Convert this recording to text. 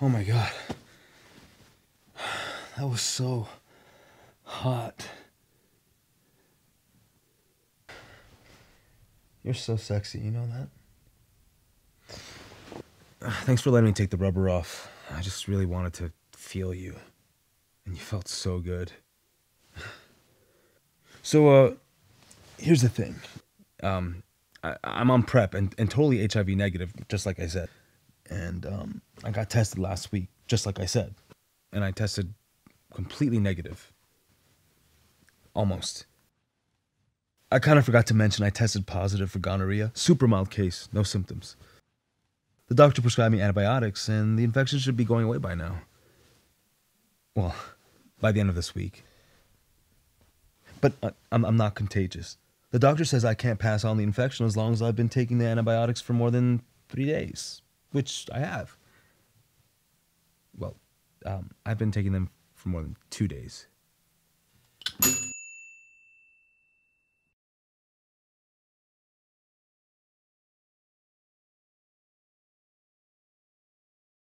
Oh my god. That was so hot. You're so sexy, you know that? Thanks for letting me take the rubber off. I just really wanted to feel you. And you felt so good. So, uh, here's the thing. Um, I, I'm on PrEP and, and totally HIV negative, just like I said. And um, I got tested last week, just like I said. And I tested completely negative. Almost. I kind of forgot to mention I tested positive for gonorrhea. Super mild case, no symptoms. The doctor prescribed me antibiotics, and the infection should be going away by now. Well, by the end of this week. But I, I'm, I'm not contagious. The doctor says I can't pass on the infection as long as I've been taking the antibiotics for more than three days, which I have. Well, um, I've been taking them for more than two days.